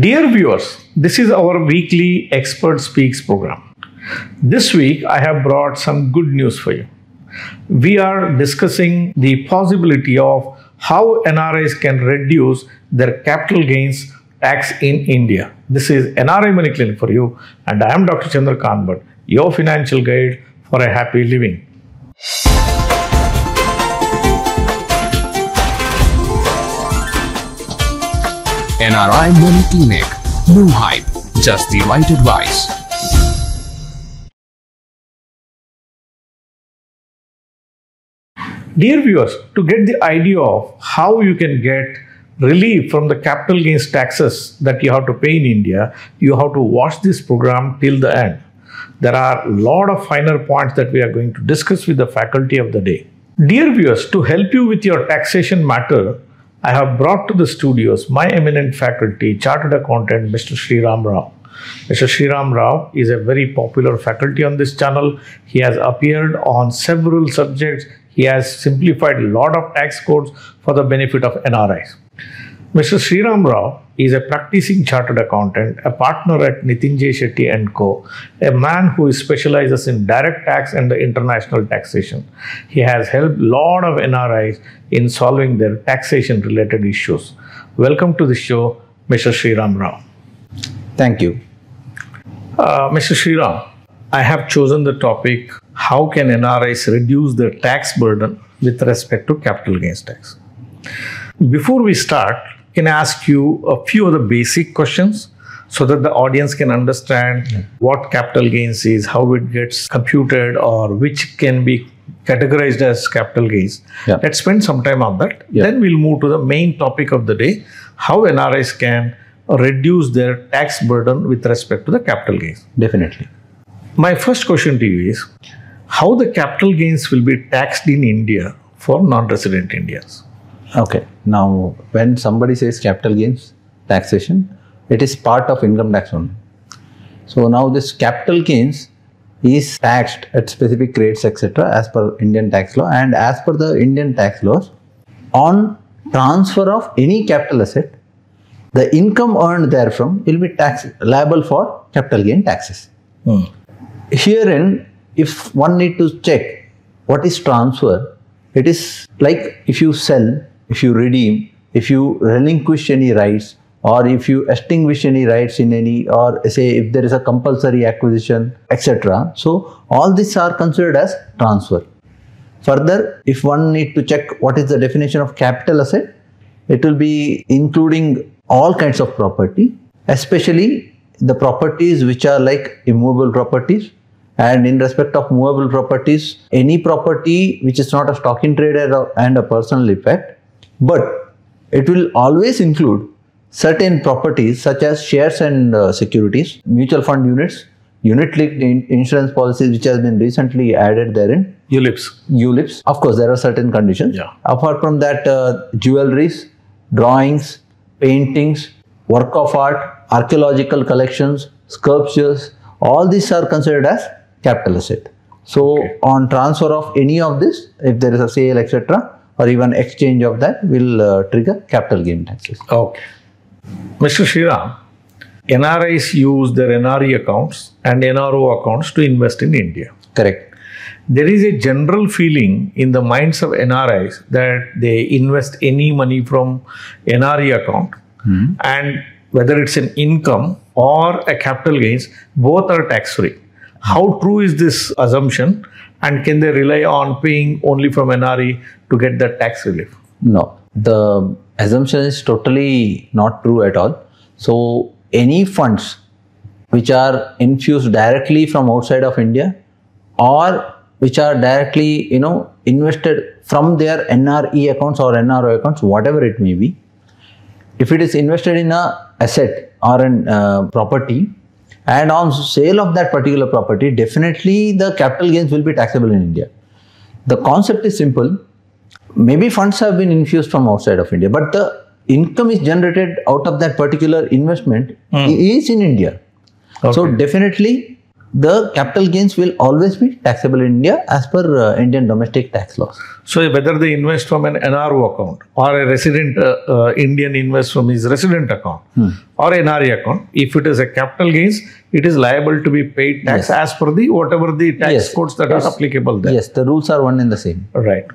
Dear viewers, this is our weekly Expert Speaks program. This week I have brought some good news for you. We are discussing the possibility of how NRIs can reduce their capital gains tax in India. This is NRI Money Clinic for you, and I am Dr. Chandrakanth Bhat, your financial guide for a happy living. NRI Money Clinic. No hype, just the right advice. Dear viewers, to get the idea of how you can get relief from the capital gains taxes that you have to pay in India, you have to watch this program till the end. There are a lot of finer points that we are going to discuss with the faculty of the day. Dear viewers, to help you with your taxation matter, I have brought to the studios my eminent faculty, Chartered Accountant, Mr. Sriram Rao. Mr. Sriram Rao is a very popular faculty on this channel. He has appeared on several subjects. He has simplified a lot of tax codes for the benefit of NRIs. Mr. Sriram Rao is a practicing chartered accountant, a partner at Nitinjay Shetty and Co., a man who specializes in direct tax and the international taxation. He has helped a lot of NRIs in solving their taxation related issues. Welcome to the show, Mr. Sriram Rao. Thank you. Uh, Mr. Sriram, I have chosen the topic How can NRIs reduce their tax burden with respect to capital gains tax? Before we start, can ask you a few of the basic questions so that the audience can understand what capital gains is, how it gets computed, or which can be categorized as capital gains? Yeah. Let's spend some time on that. Yeah. Then we'll move to the main topic of the day how NRIs can reduce their tax burden with respect to the capital gains. Definitely. My first question to you is how the capital gains will be taxed in India for non-resident Indians. Okay. Now, when somebody says capital gains taxation, it is part of income tax only. So now this capital gains is taxed at specific rates, etc., as per Indian tax law, and as per the Indian tax laws, on transfer of any capital asset, the income earned therefrom will be tax liable for capital gain taxes. Hmm. herein if one need to check what is transfer it is like if you sell if you redeem if you relinquish any rights or if you extinguish any rights in any or say if there is a compulsory acquisition etc so all these are considered as transfer. Further if one need to check what is the definition of capital asset it will be including all kinds of property especially the properties which are like immovable properties. And in respect of movable properties any property which is not a stock in trade and a- and a personal effect but it will always include certain properties such as shares and uh, securities mutual fund units unit linked in- insurance policies which has been recently added therein ULIPs. ULIPs. Of course, there are certain conditions. Yeah. Apart from that, uh, jewelries, drawings, paintings, work of art, archaeological collections, sculptures, all these are considered as capital asset. So, Okay. on transfer of any of this, if there is a sale, etc., or even exchange of that, will uh, trigger capital gain taxes. Okay. Mr. Sriram, NRIs use their NRE accounts and NRO accounts to invest in India. Correct. There is a general feeling in the minds of NRIs that they invest any money from NRE account and whether it's an income or a capital gains, both are tax free. How true is this assumption and can they rely on paying only from NRE to get that tax relief? No, the assumption is totally not true at all. So, any funds which are infused directly from outside of India or which are directly, you know, invested from their NRE accounts or NRO accounts, whatever it may be, if it is invested in a asset or an uh, property and on sale of that particular property, definitely the capital gains will be taxable in India. The concept is simple. Maybe funds have been infused from outside of India, but the income is generated out of that particular investment hmm. is in India. So definitely the capital gains will always be taxable in India as per uh, Indian domestic tax laws. So whether they invest from an NRO account or a resident uh, uh, Indian invest from his resident account or NRE account, if it is a capital gains, it is liable to be paid tax as per the whatever the tax Yes. codes that Yes. are applicable there. Yes, the rules are one and the same. Right.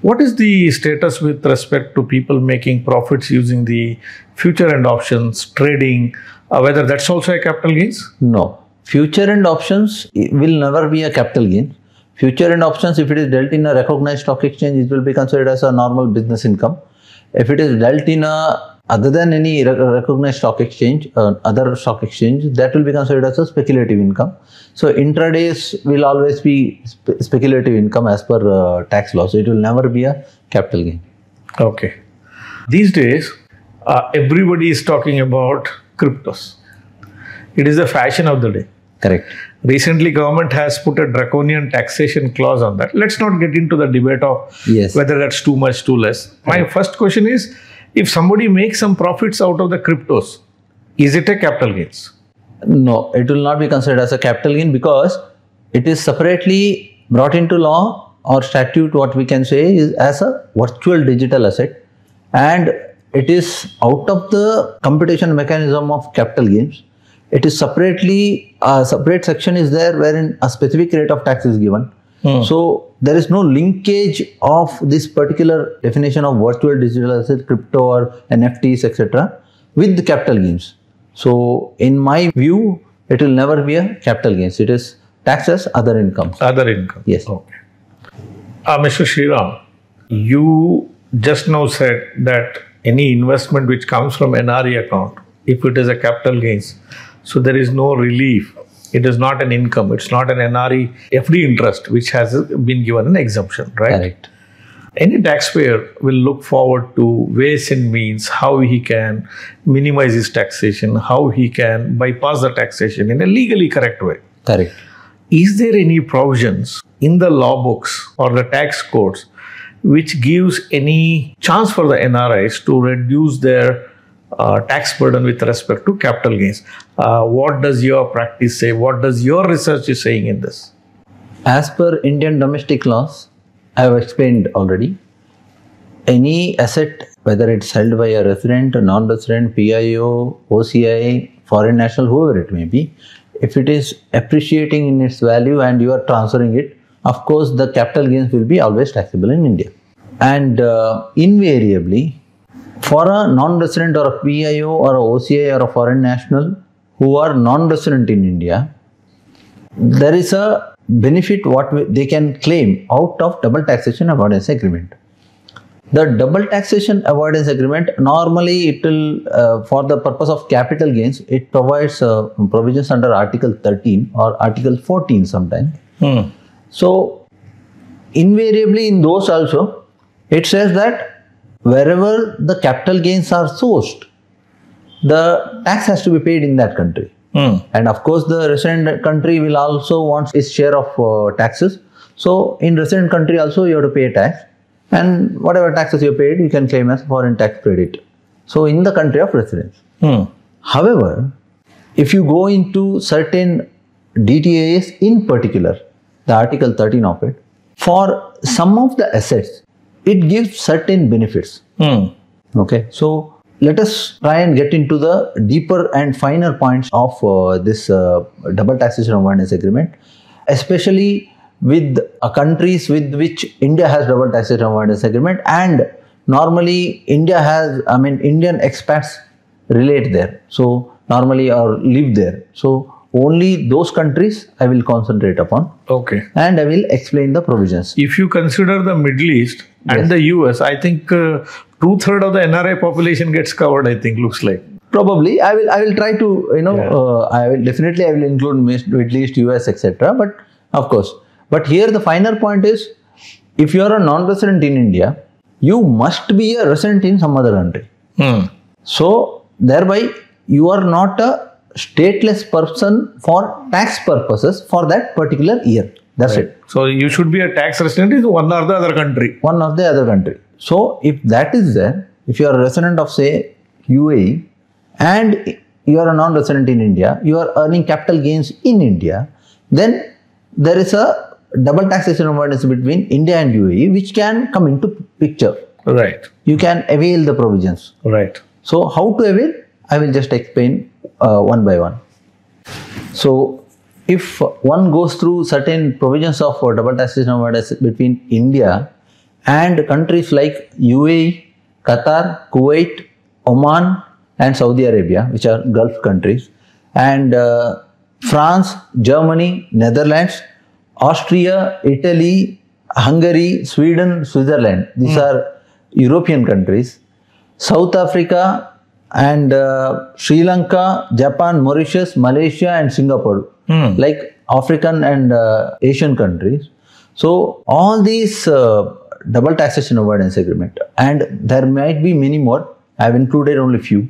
What is the status with respect to people making profits using the future and options, trading, uh, whether that's also a capital gains? No. Future and options will never be a capital gain. Future and options, if it is dealt in a recognized stock exchange, it will be considered as a normal business income. If it is dealt in a other than any recognized stock exchange, uh, other stock exchange, that will be considered as a speculative income. So intradays will always be spe- speculative income as per uh, tax law. So it will never be a capital gain. Okay. These days, uh, everybody is talking about cryptos. It is the fashion of the day. Correct. Recently, government has put a draconian taxation clause on that. Let's not get into the debate of Yes. whether that's too much, too less. My first question is, if somebody makes some profits out of the cryptos, is it a capital gains? No, it will not be considered as a capital gain because it is separately brought into law or statute. What we can say is as a virtual digital asset, and it is out of the computation mechanism of capital gains. It is separately a separate section is there wherein a specific rate of tax is given. So there is no linkage of this particular definition of virtual digital asset, crypto or NFTs, etc., with the capital gains. So in my view, it will never be a capital gains. It is taxes other incomes. Other income. Yes. Okay. Uh, Mr. Sriram, you just now said that any investment which comes from NRE account, if it is a capital gains, so there is no relief. It is not an income. It's not an NRE FD interest which has been given an exemption, right? Correct. Any taxpayer will look forward to ways and means how he can minimize his taxation, how he can bypass the taxation in a legally correct way. Correct. Is there any provisions in the law books or the tax codes which gives any chance for the NRIs to reduce their uh, tax burden with respect to capital gains? Uh, what does your practice say? What does your research is saying in this? As per Indian domestic laws, I have explained already. Any asset, whether it's held by a resident, a non-resident, PIO, OCI, foreign national, whoever it may be, if it is appreciating in its value and you are transferring it, of course, the capital gains will be always taxable in India. And uh, invariably, for a non-resident or a PIO or a OCI or a foreign national who are non-resident in India, there is a benefit what they can claim out of double taxation avoidance agreement. The double taxation avoidance agreement normally it will uh, for the purpose of capital gains it provides uh, provisions under Article 13 or Article 14 sometimes. Hmm. So invariably in those also it says that wherever the capital gains are sourced, the tax has to be paid in that country. Hmm. And of course, the resident country will also want its share of uh, taxes. So, in resident country also you have to pay tax, and whatever taxes you paid, you can claim as foreign tax credit. So, in the country of residence. Hmm. However, if you go into certain DTAs in particular, the Article 13 of it, for some of the assets, it gives certain benefits. Hmm. Okay, so let us try and get into the deeper and finer points of uh, this uh, double taxation avoidance agreement, especially with uh, countries with which India has double taxation avoidance agreement, and normally India has, I mean, Indian expats relate there, so normally or live there. So only those countries I will concentrate upon, Okay. and I will explain the provisions. If you consider the Middle East and Yes. the US, I think uh, two third of the NRI population gets covered. I think looks like. Probably, I will. I will try to, you know, Yeah. uh, I will definitely. I will include Middle East, US, etc. But of course, but here the finer point is, if you are a non-resident in India, you must be a resident in some other country. Hmm. So thereby, you are not a stateless person for tax purposes for that particular year. That's it. So you should be a tax resident in one or the other country. one of the other country. So if that is there, if you are a resident of say UAE and you are a non-resident in India, you are earning capital gains in India, then there is a double taxation avoidance between India and UAE, which can come into picture. Right. You can avail the provisions. Right. So, how to avail? I will just explain uh, one by one. So, if one goes through certain provisions of double taxation avoidance between India and countries like UAE, Qatar, Kuwait, Oman, and Saudi Arabia, which are Gulf countries, and uh, France, Germany, Netherlands, Austria, Italy, Hungary, Sweden, Switzerland. These are European countries. South Africa and uh, Sri Lanka, Japan, Mauritius, Malaysia, and Singapore, like African and uh, Asian countries. So all these uh, double taxation avoidance agreement, and there might be many more. I have included only few.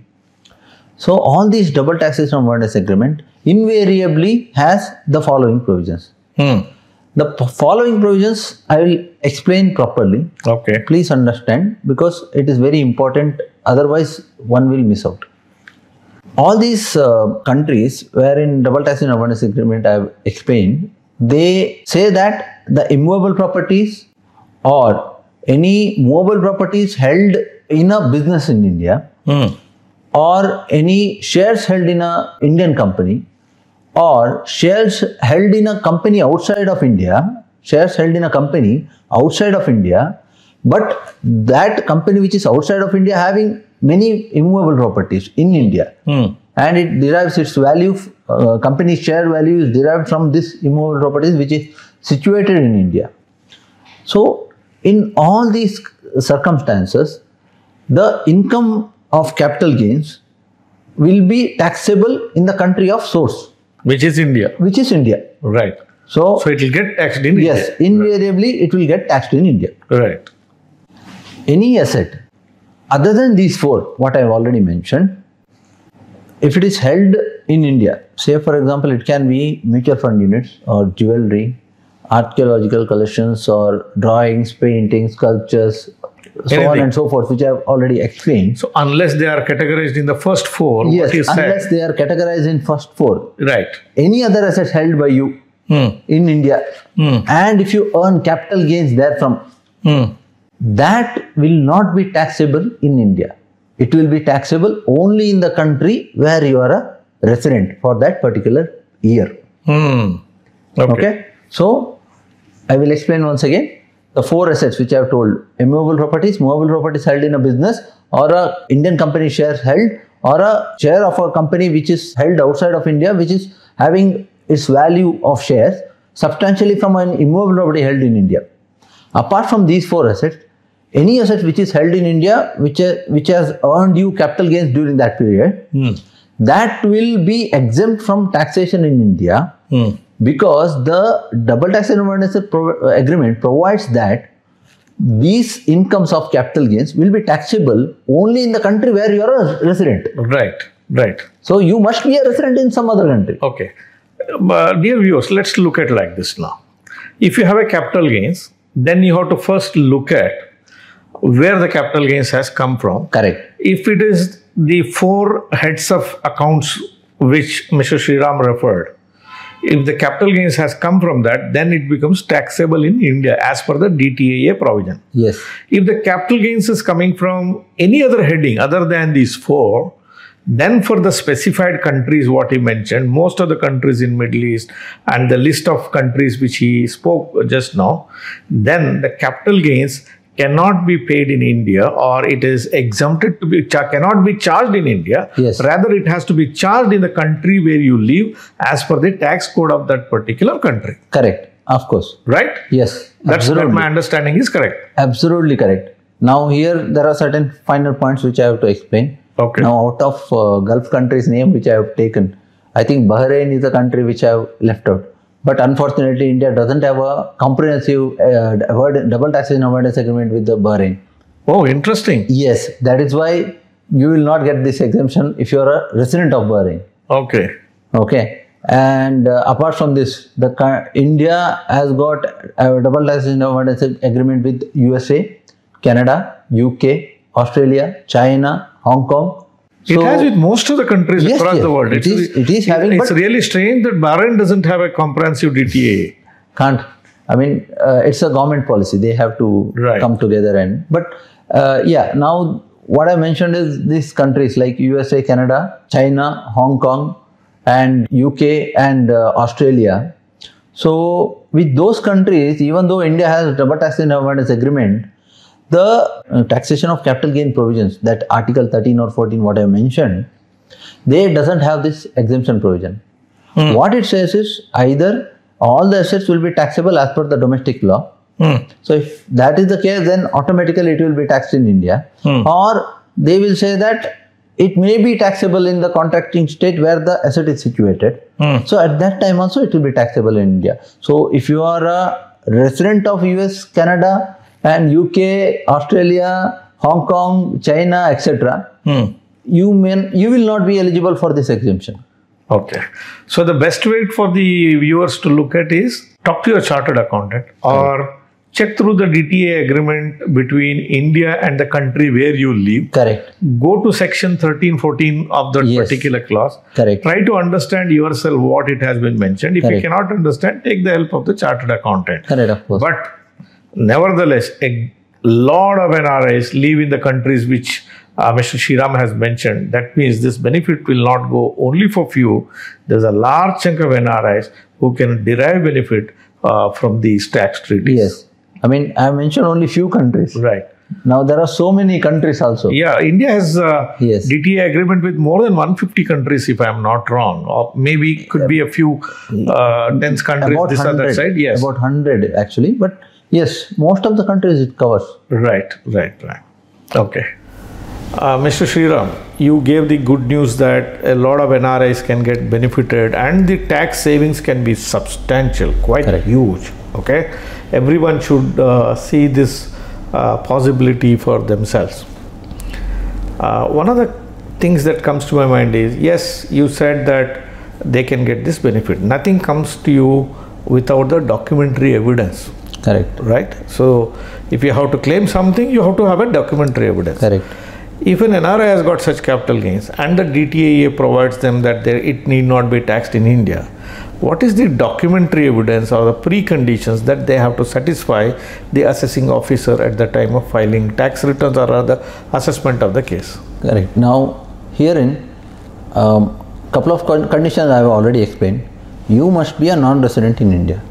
So all these double taxation avoidance agreement invariably has the following provisions. Hmm. The following provisions I will explain properly. Okay. Please understand because it is very important. Otherwise, one will miss out. All these uh, countries wherein double taxation avoidance agreement I have explained, they say that the immovable properties or any movable properties held in a business in India Hmm. or any shares held in a Indian company or shares held in a company outside of India, shares held in a company outside of India, but that company which is outside of India having many immovable properties in India Hmm. and it derives its value, uh, company share value is derived from this immovable properties which is situated in India. So, in all these circumstances, the income of capital gains will be taxable in the country of source, Which is India. which is India. Right. So, So it will get taxed in yes, India. Yes, invariably it will get taxed in India. Right. Any asset other than these four, what I have already mentioned, if it is held in India, say for example, it can be mutual fund units or jewelry, archaeological collections or drawings, paintings, sculptures, so on and so forth, which I have already explained. So unless they are categorized in the first four, Yes, what you said. unless they are categorized in first four. Right. Any other assets held by you Hmm. in India, Hmm. and if you earn capital gains therefrom, Hmm. That will not be taxable in India. It will be taxable only in the country where you are a resident for that particular year. Hmm. Okay. Okay. So I will explain once again the four assets which I have told: immovable properties, movable properties held in a business, or a Indian company shares held, or a share of a company which is held outside of India, which is having its value of shares substantially from an immovable property held in India. Apart from these four assets, any asset which is held in India, which, which has earned you capital gains during that period, Hmm. that will be exempt from taxation in India Hmm. because the double taxation avoidance agreement provides that these incomes of capital gains will be taxable only in the country where you are a resident. Right. Right. So you must be a resident in some other country. Okay. Uh, dear viewers, let's look at like this now. If you have a capital gains, then you have to first look at where the capital gains has come from. Correct. If it is the four heads of accounts which Mr. Sriram referred, if the capital gains has come from that, then it becomes taxable in India as per the DTAA provision. Yes. If the capital gains is coming from any other heading other than these four, then for the specified countries what he mentioned, most of the countries in Middle East and the list of countries which he spoke just now, then the capital gains cannot be paid in India or it is exempted to be cannot be charged in India. Yes. Rather, it has to be charged in the country where you live as per the tax code of that particular country. Correct. Of course. Right? Yes. That's absolutely. what my understanding is correct. Absolutely correct. Now here there are certain final points which I have to explain. Okay. Now out of uh, Gulf countries name which I have taken, I think Bahrain is a country which I have left out. But unfortunately, India doesn't have a comprehensive uh, double taxation avoidance agreement with the Bahrain. Oh, interesting. Yes, that is why you will not get this exemption if you are a resident of Bahrain. Okay. Okay. And uh, apart from this, the India has got a double taxation avoidance agreement with USA, Canada, UK, Australia, China, Hong Kong, it has with most of the countries Yes, across yes. the world. It it's, is, it is having, It's really strange that Bahrain doesn't have a comprehensive DTA. can't i mean uh, it's a government policy they have to Right. come together and but uh, yeah now what i mentioned is these countries like usa canada china hong kong and uk and uh, australia so with those countries even though india has double taxation avoidance agreement the uh, taxation of capital gain provisions that article 13 or 14 what i mentioned they doesn't have this exemption provision hmm. what it says is either all the assets will be taxable as per the domestic law. Hmm. So if that is the case, then automatically it will be taxed in India. Hmm. Or they will say that it may be taxable in the contracting state where the asset is situated. So at that time also it will be taxable in India. So if you are a resident of US, Canada, and UK, Australia, Hong Kong, China, etc., hmm. you may you will not be eligible for this exemption. Okay. So the best way for the viewers to look at is talk to your chartered accountant or hmm. check through the DTA agreement between India and the country where you live. Correct. Go to section 13, 14 of that Yes. particular clause. Correct. Try to understand yourself what it has been mentioned. If you cannot understand, take the help of the chartered accountant. Correct, of course. But nevertheless, a lot of NRIs live in the countries which uh, Mr. Sriram has mentioned. That means this benefit will not go only for few. There's a large chunk of NRIs who can derive benefit uh, from these tax treaties. Yes. I mean, I mentioned only few countries. Right. Now there are so many countries also. Yeah, India has uh, Yes. DTA agreement with more than 150 countries, if I'm not wrong, or maybe could be a few uh, dense countries About this other side. Yes, About 100 actually. But yes, most of the countries it covers. Right, right, right. Okay. Uh, Mr. Sriram, you gave the good news that a lot of NRIs can get benefited and the tax savings can be substantial, quite Correct. huge. Okay. Everyone should uh, see this uh, possibility for themselves. Uh, one of the things that comes to my mind is yes, you said that they can get this benefit. Nothing comes to you without the documentary evidence Correct. right? So, if you have to claim something, you have to have a documentary evidence. Correct. If an NRI has got such capital gains and the DTAA provides them that there, it need not be taxed in India, what is the documentary evidence or the preconditions that they have to satisfy the assessing officer at the time of filing tax returns or the assessment of the case? Correct. Now herein, um, couple of con- conditions I have already explained. You must be a non-resident in India.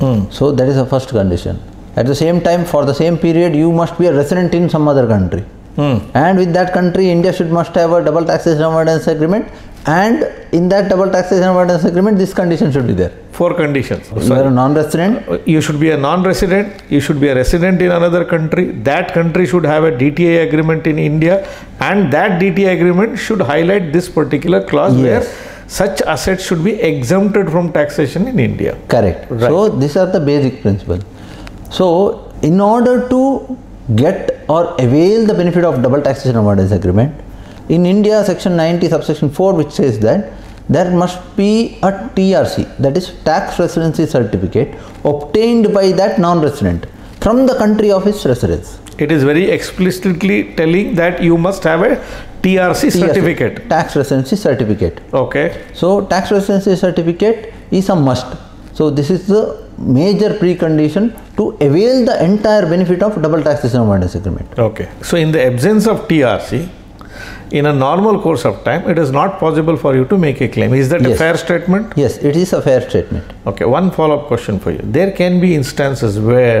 Hmm. So that is the first condition. At the same time, for the same period, you must be a resident in some other country. Hmm. And with that country, India should must have a double taxation avoidance agreement. And in that double taxation avoidance agreement, this condition should be there. Four conditions. You are a non-resident. Uh, you should be a non-resident you should be a resident in another country that country should have a dta agreement in india and that dta agreement should highlight this particular clause Yes. where such assets should be exempted from taxation in india Correct. Right. So these are the basic principles. So in order to get or avail the benefit of double taxation avoidance agreement, in India section 90 subsection 4 which says that there must be a TRC that is tax residency certificate obtained by that non-resident from the country of his residence. It is very explicitly telling that you must have a trc TRC, certificate Tax residency certificate. okay So tax residency certificate is a must. So this is the major precondition to avail the entire benefit of double taxation avoidance agreement. okay so in the absence of trc in a normal course of time it is not possible for you to make a claim is that a fair statement Yes, it is a fair statement. Okay, one follow up question for you. There can be instances where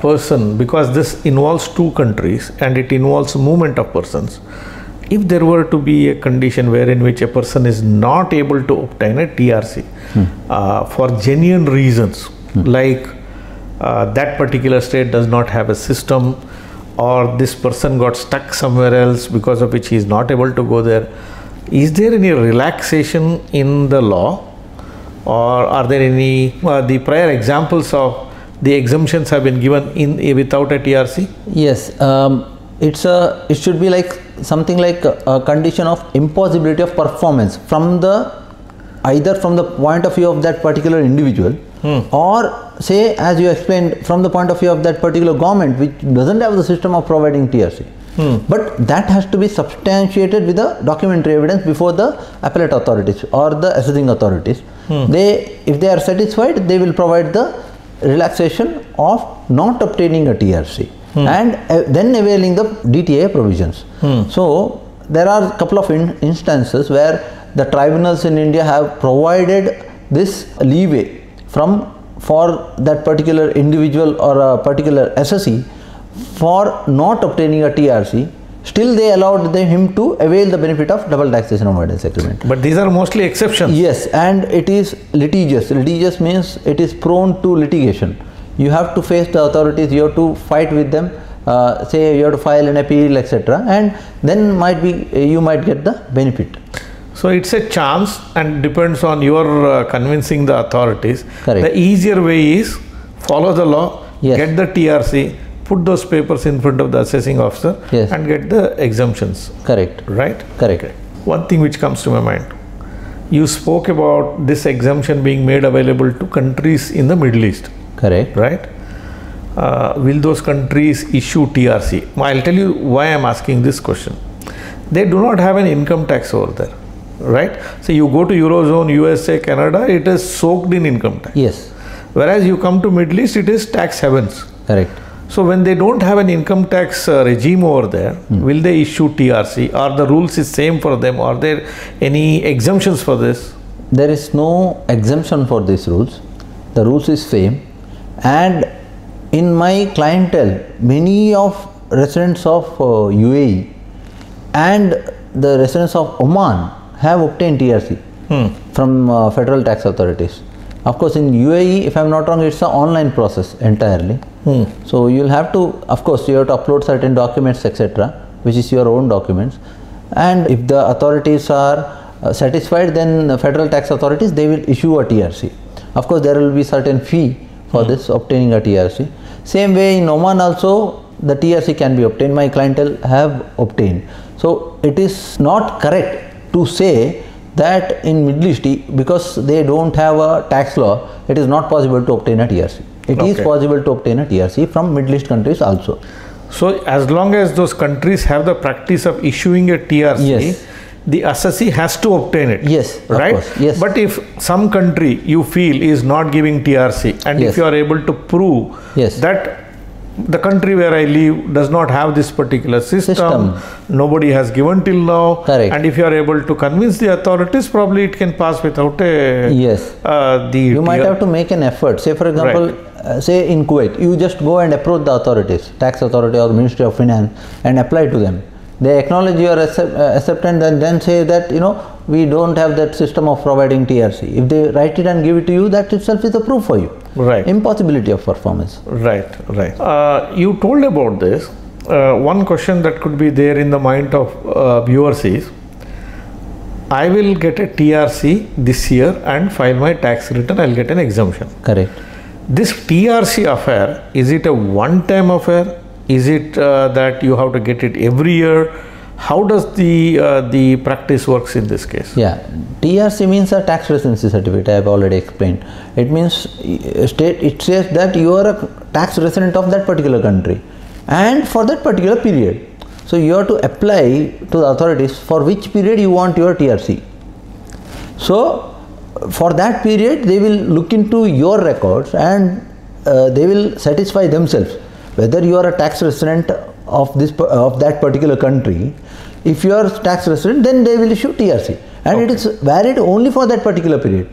person, because this involves two countries and it involves movement of persons, if there were to be a condition wherein which a person is not able to obtain a TRC uh, for genuine reasons, like uh, that particular state does not have a system, or this person got stuck somewhere else because of which he is not able to go there, is there any relaxation in the law? or are there any uh, the prior examples of the exemptions have been given in eh, without a TRC? Yes, um, it's a it should be like something like a, a condition of impossibility of performance from the either from the point of view of that particular individual hmm. or say as you explained from the point of view of that particular government which doesn't have the system of providing TRC. Hmm. But that has to be substantiated with the documentary evidence before the appellate authorities or the assessing authorities. Hmm. They, if they are satisfied, they will provide the relaxation of not obtaining a TRC and uh, then availing the DTA provisions. So there are a couple of in- instances where the tribunals in India have provided this leeway from for that particular individual or a particular assessee for not obtaining a TRC. Still, they allowed them, him to avail the benefit of double taxation avoidance agreement. But these are mostly exceptions. Yes, and it is litigious. Litigious means it is prone to litigation. You have to face the authorities, you have to fight with them, uh, say you have to file an appeal, etc. And then might be you might get the benefit. So it's a chance and depends on your uh, convincing the authorities. Correct. The easier way is follow the law, Yes. get the TRC, put those papers in front of the assessing officer Yes. and get the exemptions, Correct. right? Correct. One thing which comes to my mind. You spoke about this exemption being made available to countries in the Middle East, Correct. right? Uh, will those countries issue TRC? I'll tell you why I'm asking this question. They do not have an income tax over there, right? So you go to Eurozone, USA, Canada, it is soaked in income tax. Yes. Whereas you come to Middle East, it is tax heavens. Correct. So when they don't have an income tax uh, regime over there, will they issue TRC? Are the rules is same for them? Are there any exemptions for this? There is no exemption for these rules. The rules is same. And in my clientele, many of residents of uh, UAE and the residents of Oman have obtained TRC from uh, federal tax authorities. Of course, in UAE, if I'm not wrong, it's an online process entirely. So you'll have to, of course, you have to upload certain documents, etc., which is your own documents. And if the authorities are uh, satisfied, then the federal tax authorities they will issue a TRC. Of course, there will be certain fee for this obtaining a TRC. Same way in Oman also, the TRC can be obtained. My clientele have obtained. So it is not correct to say that in Middle East, because they don't have a tax law, it is not possible to obtain a TRC. It is Okay. possible to obtain a TRC from Middle East countries also. So as long as those countries have the practice of issuing a TRC, Yes. the assessee has to obtain it. Yes, of right. course, yes. But if some country you feel is not giving TRC, and Yes. if you are able to prove Yes. that the country where I live does not have this particular system, System. nobody has given till now, Correct. and if you are able to convince the authorities, probably it can pass without a Yes. uh, the You might have to make an effort. Say, for example, uh, say in Kuwait, you just go and approach the authorities, tax authority or Ministry of Finance, and apply to them. They acknowledge your accept, uh, acceptance and then say that you know we don't have that system of providing TRC. If they write it and give it to you, that itself is a proof for you. Right. Impossibility of performance. Right, right. Uh, you told about this. Uh, one question that could be there in the mind of uh, viewers is I will get a TRC this year and file my tax return, I'll get an exemption. Correct. This TRC affair, is it a one time affair? Is it uh, that you have to get it every year? How does the uh, the practice works in this case? Yeah, TRC means a tax residency certificate. I have already explained. It means uh, state. It says that you are a tax resident of that particular country, and for that particular period. So you have to apply to the authorities for which period you want your TRC. So for that period, they will look into your records and uh, they will satisfy themselves whether you are a tax resident of this of that particular country. If you are tax resident, then they will issue TRC, and it is valid only for that particular period.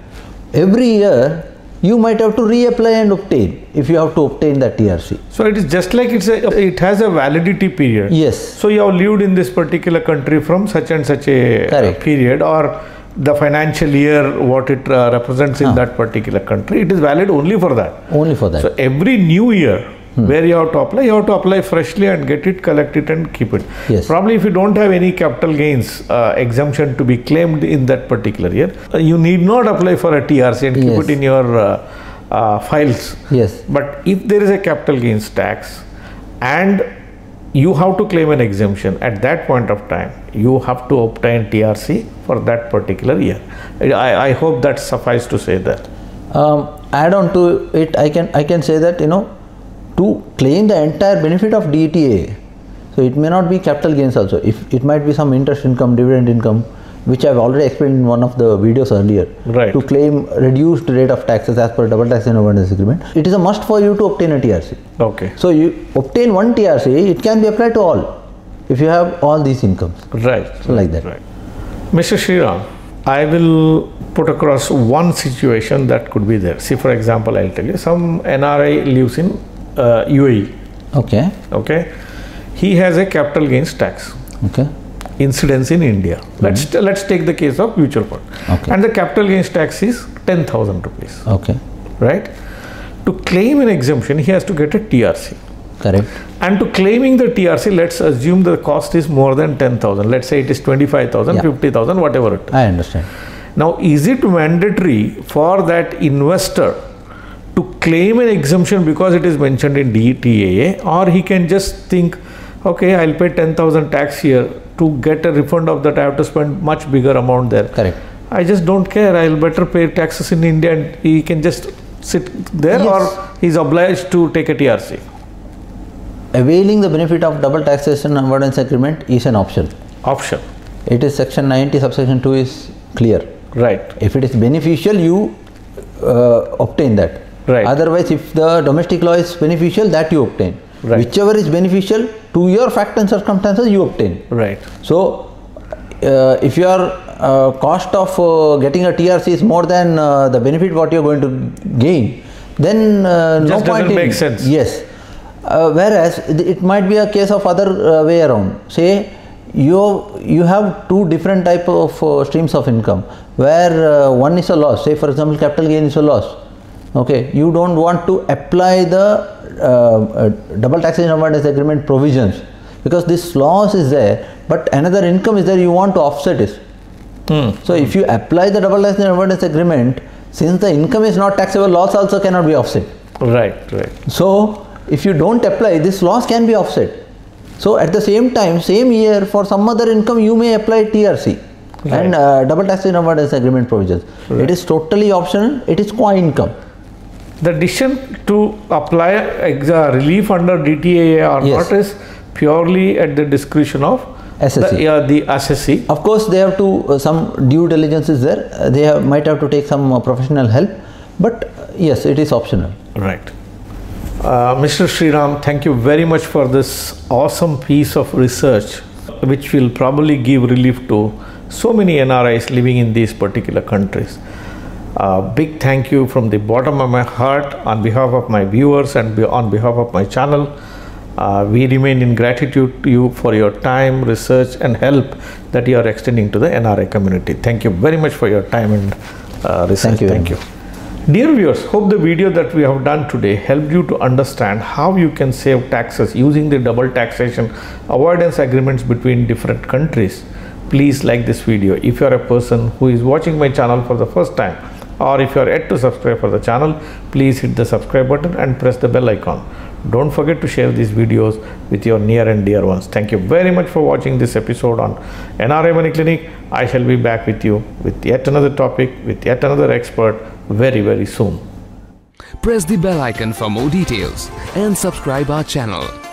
Every year, you might have to reapply and obtain if you have to obtain that TRC. So it is just like it's a it has a validity period. Yes. So you have lived in this particular country from such and such a Correct. period or the financial year what it uh, represents in Ah. that particular country it is valid only for that. Only for that. So every new year Hmm. where you have to apply you have to apply freshly and get it collect it and keep it. Yes. Probably if you don't have any capital gains uh, exemption to be claimed in that particular year uh, you need not apply for a TRC and keep Yes. it in your uh, uh, files. yes. But if there is a capital gains tax and you have to claim an exemption at that point of time, you have to obtain TRC for that particular year. I, I hope that suffice to say that. Um, add on to it, I can I can say that you know to claim the entire benefit of DTA, So it may not be capital gains also. If it might be some interest income, dividend income, which I've already explained in one of the videos earlier. Right. To claim reduced rate of taxes as per double taxation avoidance agreement, it is a must for you to obtain a TRC. Okay. So you obtain one TRC, it can be applied to all if you have all these incomes. Right. So like that. Right. Mr. Sriram, I will put across one situation that could be there. See, for example, I'll tell you some NRI lives in uh, UAE. Okay. Okay. He has a capital gains tax Okay. incidence in India. Let's let's take the case of mutual fund. Okay. And the capital gains tax is ten thousand rupees. Okay. Right. To claim an exemption, he has to get a TRC. Correct. And to claiming the TRC, let's assume the cost is more than 10,000. Let's say it is 25,000, Yeah. 50,000, whatever it is. I understand. Now, is it mandatory for that investor to claim an exemption because it is mentioned in DTAA or he can just think, okay, I'll pay 10,000 tax here to get a refund of that I have to spend much bigger amount there. Correct. I just don't care. I'll better pay taxes in India and he can just sit there Yes. or he's obliged to take a TRC. Availing the benefit of double taxation avoidance agreement is an option. Option. It is section 90 subsection 2 is clear. Right. If it is beneficial, you uh, obtain that. Right. Otherwise, if the domestic law is beneficial, that you obtain. Right. Whichever is beneficial to your fact and circumstances, you obtain. Right. So, uh, if your uh, cost of uh, getting a TRC is more than uh, the benefit what you are going to gain, then uh, no point in make sense. Yes. Uh, whereas it it might be a case of other uh, way around. Say you you have two different type of uh, streams of income where uh, one is a loss. Say for example, capital gain is a loss. Okay, you don't want to apply the uh, uh, double taxation avoidance agreement provisions because this loss is there, but another income is there. You want to offset it. So if you apply the double taxation avoidance agreement, since the income is not taxable, loss also cannot be offset. Right. Right. So if you don't apply, this loss can be offset. So at the same time, same year for some other income, you may apply TRC Right. and uh, double taxation avoidance agreement provisions. right. It is totally optional. It is co-income. The decision to apply uh, relief under DTAA or Yes. not is purely at the discretion of assessee. The, yeah, the assessee. Of course, they have to uh, some due diligence is there. Uh, they have, might have to take some uh, professional help, but uh, yes, it is optional. Right. Uh, Mr. Sriram, thank you very much for this awesome piece of research, which will probably give relief to so many NRIs living in these particular countries. Uh, big thank you from the bottom of my heart on behalf of my viewers and on behalf of my channel. Uh, we remain in gratitude to you for your time, research, and help that you are extending to the NRI community. Thank you very much for your time and uh, research. Thank you Thank you. Dear viewers, hope the video that we have done today helped you to understand how you can save taxes using the double taxation avoidance agreements between different countries. Please like this video if you are a person who is watching my channel for the first time or if you are yet to subscribe for the channel, please hit the subscribe button and press the bell icon. Don't forget to share these videos with your near and dear ones. Thank you very much for watching this episode on NRI Money Clinic. I shall be back with you with yet another topic, with yet another expert very, very soon. Press the bell icon for more details and subscribe our channel.